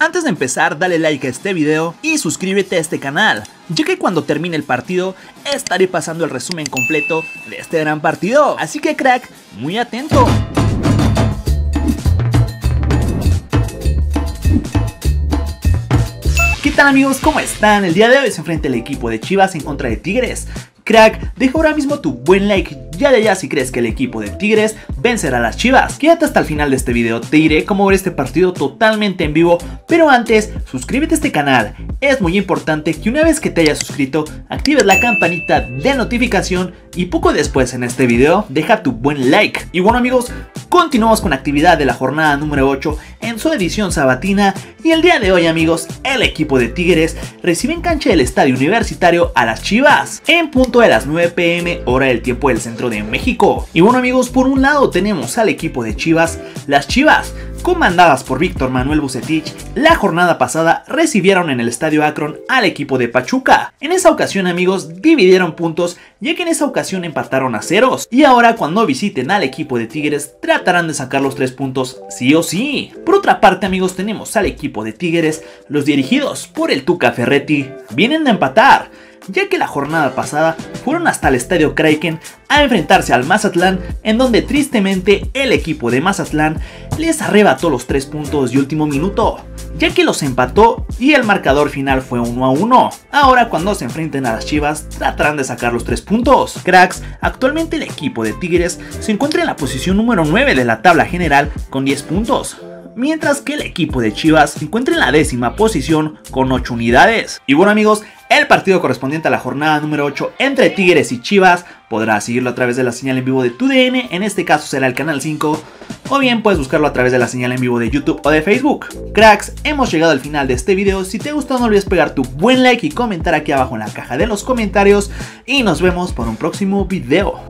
Antes de empezar, dale like a este video y suscríbete a este canal, ya que cuando termine el partido estaré pasando el resumen completo de este gran partido. Así que crack, muy atento. ¿Qué tal amigos? ¿Cómo están? El día de hoy se enfrenta el equipo de Chivas en contra de Tigres. Crack, deja ahora mismo tu buen like ya de ya si crees que el equipo de Tigres vencerá a las Chivas. Quédate hasta el final de este video, te diré cómo ver este partido totalmente en vivo, pero antes, suscríbete a este canal. Es muy importante que una vez que te hayas suscrito, actives la campanita de notificación y poco después en este video, deja tu buen like. Y bueno amigos, continuamos con la actividad de la jornada número 8 su edición sabatina y el día de hoy amigos, el equipo de Tigres recibe en cancha del estadio universitario a las Chivas en punto de las 9 pm hora del tiempo del centro de México. Y bueno amigos, por un lado tenemos al equipo de Chivas, las Chivas, comandadas por Víctor Manuel Bucetich, la jornada pasada recibieron en el Estadio Akron al equipo de Pachuca. En esa ocasión amigos dividieron puntos ya que en esa ocasión empataron a ceros. Y ahora cuando visiten al equipo de Tigres tratarán de sacar los tres puntos sí o sí. Por otra parte amigos tenemos al equipo de Tigres, los dirigidos por el Tuca Ferretti, vienen de empatar ya que la jornada pasada fueron hasta el estadio Kraken a enfrentarse al Mazatlán, en donde tristemente el equipo de Mazatlán les arrebató los 3 puntos de último minuto, ya que los empató y el marcador final fue 1 a 1. Ahora cuando se enfrenten a las Chivas tratarán de sacar los 3 puntos. Cracks, actualmente el equipo de Tigres se encuentra en la posición número 9 de la tabla general con 10 puntos mientras que el equipo de Chivas se encuentra en la décima posición con 8 unidades. Y bueno amigos, el partido correspondiente a la jornada número 8 entre Tigres y Chivas podrás seguirlo a través de la señal en vivo de TUDN, en este caso será el canal 5, o bien puedes buscarlo a través de la señal en vivo de YouTube o de Facebook. Cracks, hemos llegado al final de este video, si te gustó no olvides pegar tu buen like y comentar aquí abajo en la caja de los comentarios, y nos vemos por un próximo video.